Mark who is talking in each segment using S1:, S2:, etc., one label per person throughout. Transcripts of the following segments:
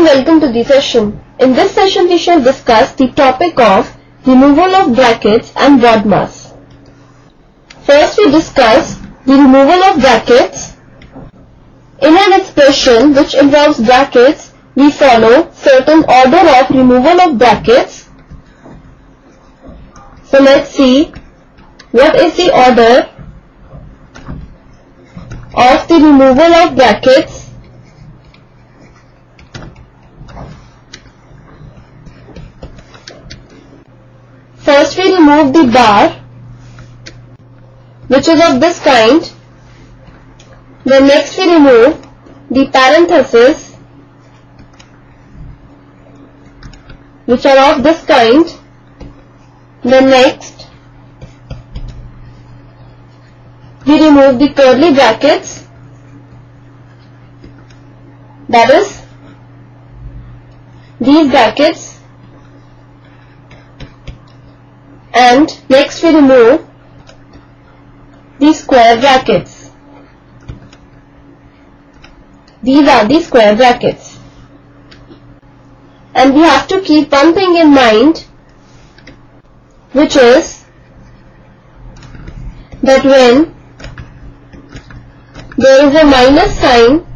S1: and welcome to the session. In this session we shall discuss the topic of removal of brackets and BODMAS. First we discuss the removal of brackets. In an expression which involves brackets, we follow certain order of removal of brackets. So let's see what is the order of the removal of brackets First we remove the bar which is of this kind. Then next we remove the parentheses which are of this kind. Then next we remove the curly brackets that is these brackets and next we remove the square brackets. These are the square brackets. And we have to keep one thing in mind which is that when there is a minus sign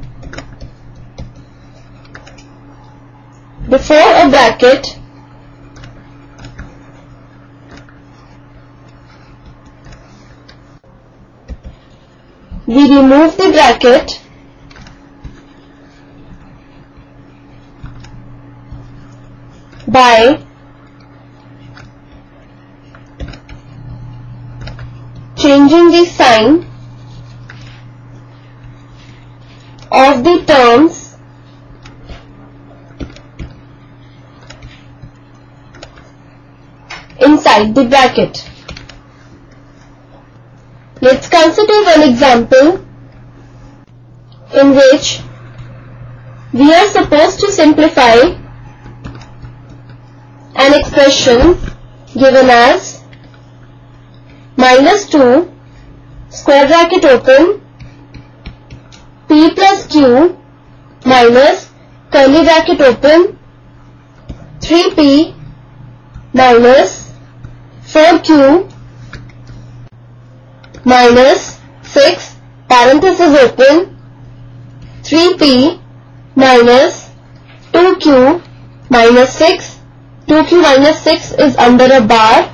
S1: before a bracket remove the bracket by changing the sign of the terms inside the bracket. Let's consider one example in which we are supposed to simplify an expression given as minus 2 square bracket open p plus q minus curly bracket open 3p minus 4q minus 6 parenthesis open 3p minus 2q minus 6 2q minus 6 is under a bar.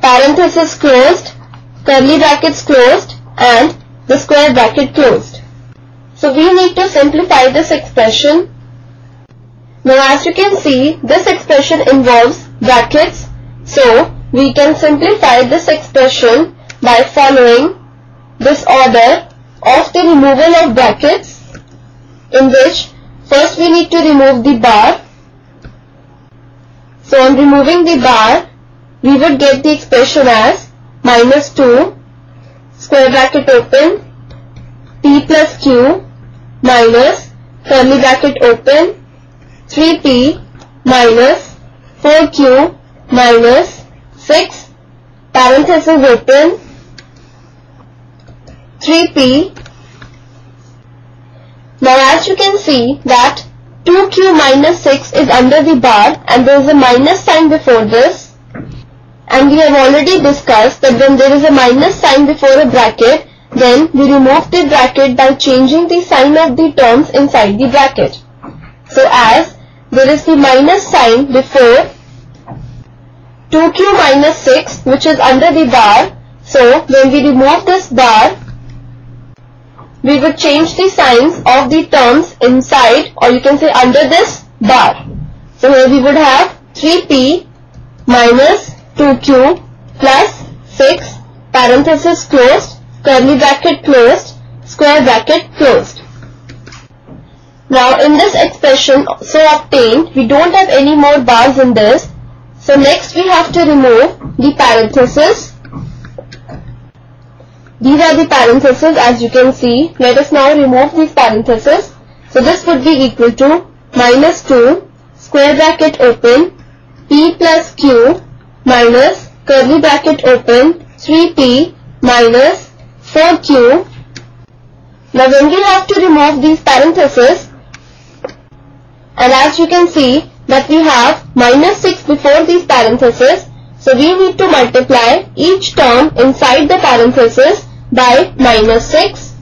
S1: Parenthesis closed curly brackets closed and the square bracket closed. So we need to simplify this expression. Now as you can see this expression involves brackets. So we can simplify this expression by following this order of the removal of brackets in which first we need to remove the bar. So on removing the bar we would get the expression as minus 2 square bracket open p plus q minus curly bracket open 3p minus 4q minus 6 parenthesis open 3p now as you can see that 2q minus 6 is under the bar and there is a minus sign before this and we have already discussed that when there is a minus sign before a bracket then we remove the bracket by changing the sign of the terms inside the bracket. So as there is the minus sign before 2q minus 6 which is under the bar. So when we remove this bar, we would change the signs of the terms inside or you can say under this bar. So here we would have 3p minus 2q plus 6 parenthesis closed, curly bracket closed, square bracket closed. Now in this expression so obtained, we don't have any more bars in this so next we have to remove the parenthesis. These are the parentheses as you can see. Let us now remove these parentheses. So this would be equal to minus 2 square bracket open p plus q minus curly bracket open 3p minus 4q. Now when we have to remove these parentheses, and as you can see that we have minus 6 before these parentheses so we need to multiply each term inside the parenthesis by minus 6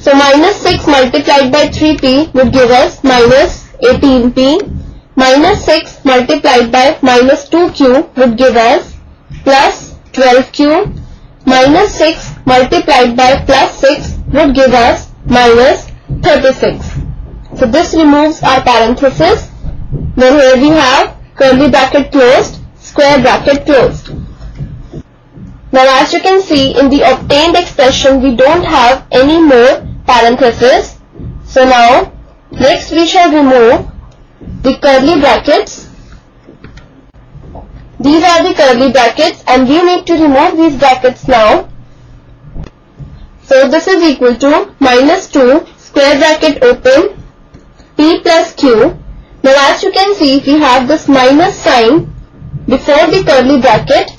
S1: so minus 6 multiplied by 3p would give us minus 18p minus 6 multiplied by minus 2q would give us plus 12q minus 6 multiplied by plus 6 would give us minus 36. So this removes our parenthesis. Then here we have curly bracket closed, square bracket closed. Now as you can see in the obtained expression we don't have any more parentheses. So now next we shall remove the curly brackets. These are the curly brackets and we need to remove these brackets now. So this is equal to minus 2 square bracket open p plus q. Now as you can see we have this minus sign before the curly bracket.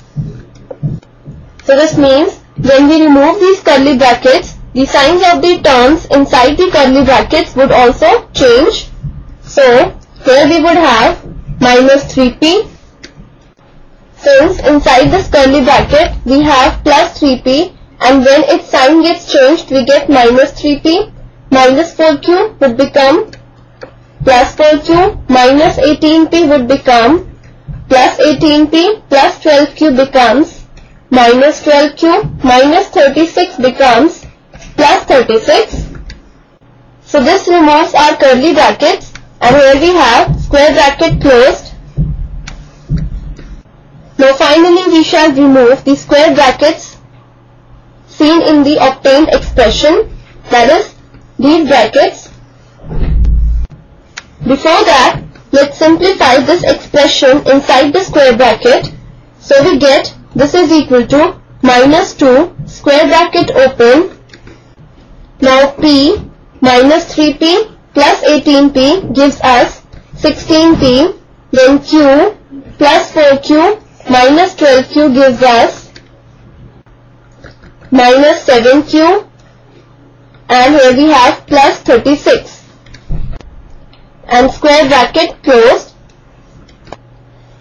S1: So this means when we remove these curly brackets the signs of the terms inside the curly brackets would also change. So here we would have minus 3p. Since inside this curly bracket we have plus 3p and when its sign gets changed we get minus 3p. Minus 4q would become plus 4q. Minus 18p would become plus 18p plus 12q becomes minus 12q minus 36 becomes plus 36. So this removes our curly brackets and here we have square bracket closed. Now finally we shall remove the square brackets seen in the obtained expression that is these brackets. Before that let's simplify this expression inside the square bracket. So we get this is equal to minus 2 square bracket open. Now p minus 3p plus 18p gives us 16p then q plus 4q minus 12q gives us minus 7q and here we have plus 36 and square bracket closed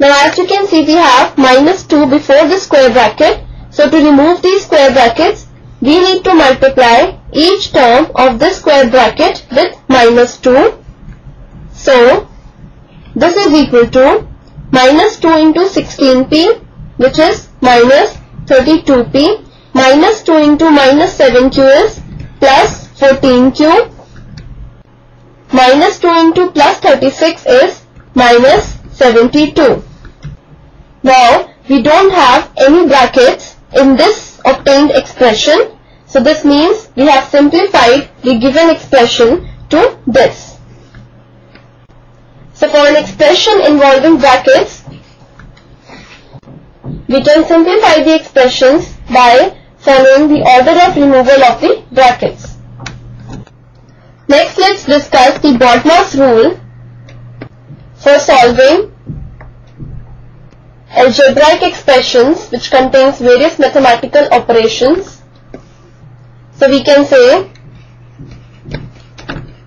S1: now as you can see we have minus 2 before the square bracket so to remove these square brackets we need to multiply each term of this square bracket with minus 2. So, this is equal to minus 2 into 16p which is minus 32p minus 2 into minus 7q is plus 14q minus 2 into plus 36 is minus 72. Now, we don't have any brackets in this obtained expression so this means we have simplified the given expression to this. So for an expression involving brackets, we can simplify the expressions by following the order of removal of the brackets. Next let's discuss the BODMAS rule for solving algebraic expressions which contains various mathematical operations. So we can say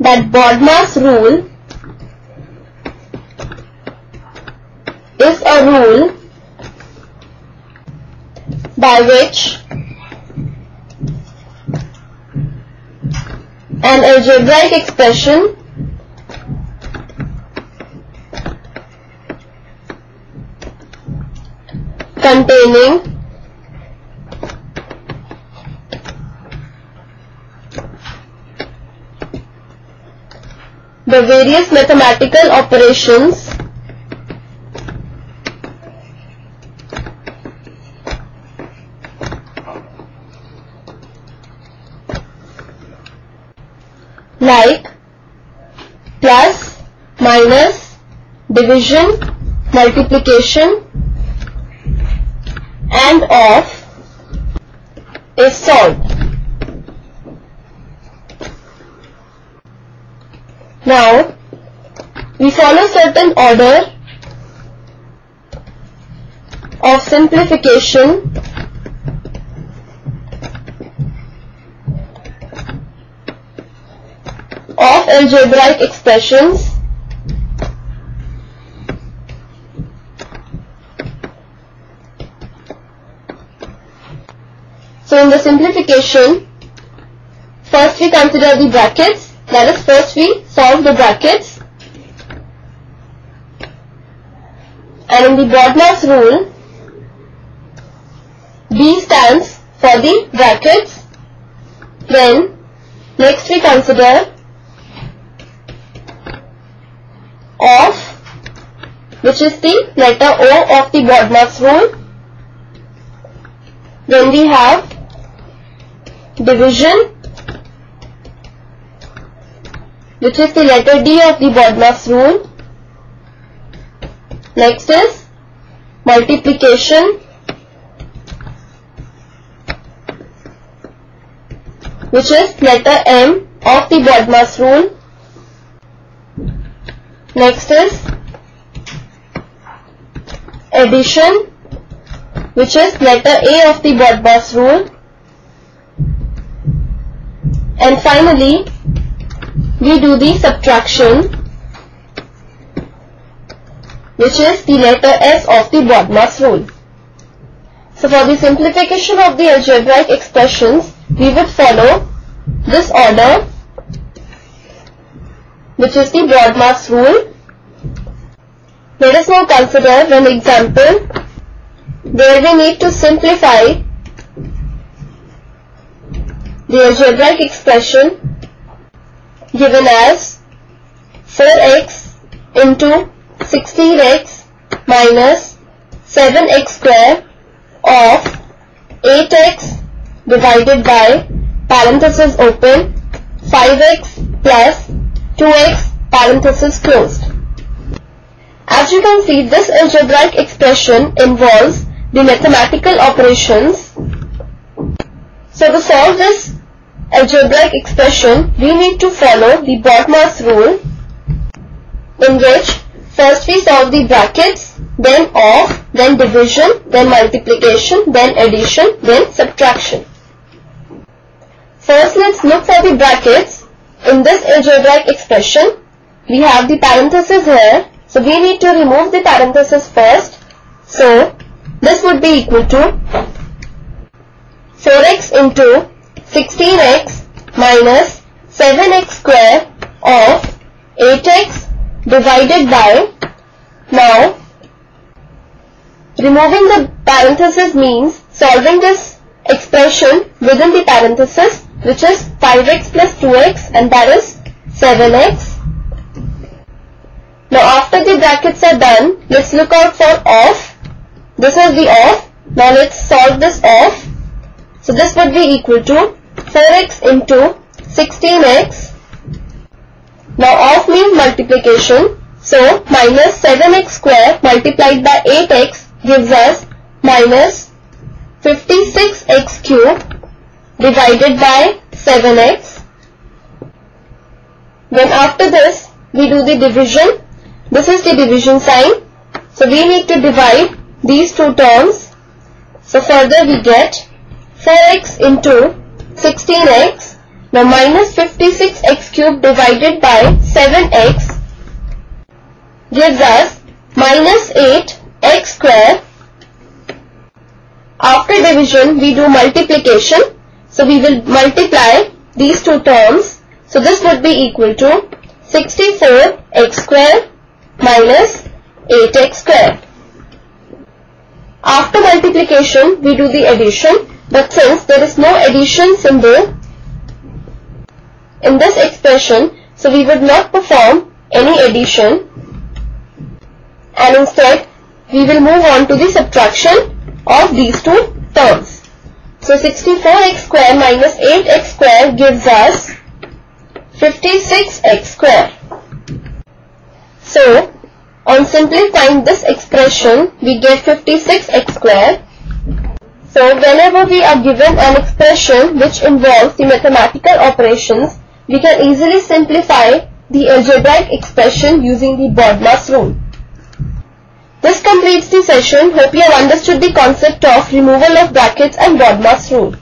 S1: that BODMAS rule is a rule by which an algebraic expression containing the various mathematical operations like plus, minus, division, multiplication and of is solved. Now, we follow certain order of simplification of algebraic expressions In the simplification, first we consider the brackets. That is first we solve the brackets. And in the BODMAS rule, B stands for the brackets. Then next we consider of which is the letter O of the BODMAS rule. Then we have division which is the letter D of the BODMAS rule. Next is multiplication which is letter M of the BODMAS rule. Next is addition which is letter A of the BODMAS rule. And finally, we do the subtraction which is the letter S of the BODMAS rule. So for the simplification of the algebraic expressions, we would follow this order which is the BODMAS rule. Let us now consider an example where we need to simplify the algebraic expression given as 4x into 16x minus 7x square of 8x divided by parenthesis open 5x plus 2x parenthesis closed. As you can see this algebraic expression involves the mathematical operations. So to solve this algebraic expression, we need to follow the BODMAS rule in which first we solve the brackets, then of, then division, then multiplication, then addition, then subtraction. First let's look for the brackets. In this algebraic expression, we have the parenthesis here. So we need to remove the parenthesis first. So this would be equal to 4x into 16x minus 7x square of 8x divided by now removing the parenthesis means solving this expression within the parenthesis which is 5x plus 2x and that is 7x. Now after the brackets are done, let's look out for of this is the of. Now let's solve this of. So this would be equal to 4x into 16x. Now of means multiplication. So minus 7x square multiplied by 8x gives us minus 56x cube divided by 7x. Then after this we do the division. This is the division sign. So we need to divide these two terms. So further we get 4x into 16x. Now minus 56x cube divided by 7x gives us minus 8x square. After division we do multiplication. So we will multiply these two terms. So this would be equal to 64x square minus 8x square. After multiplication, we do the addition. But since there is no addition symbol in this expression, so we would not perform any addition. And instead, we will move on to the subtraction of these two terms. So 64x square minus 8x square gives us 56x square. So on simplifying this expression, we get 56x square. So whenever we are given an expression which involves the mathematical operations, we can easily simplify the algebraic expression using the BODMAS rule. This completes the session. Hope you have understood the concept of removal of brackets and BODMAS rule.